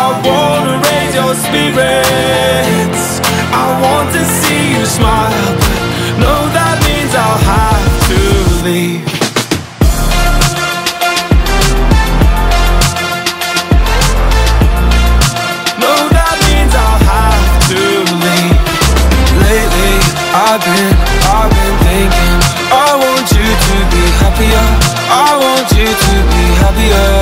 I wanna raise your spirits. I want to see you smile. But no, that means I'll have to leave. No, that means I'll have to leave. Lately, I've been, I've been thinking I want you to be happier. I want you to be happier.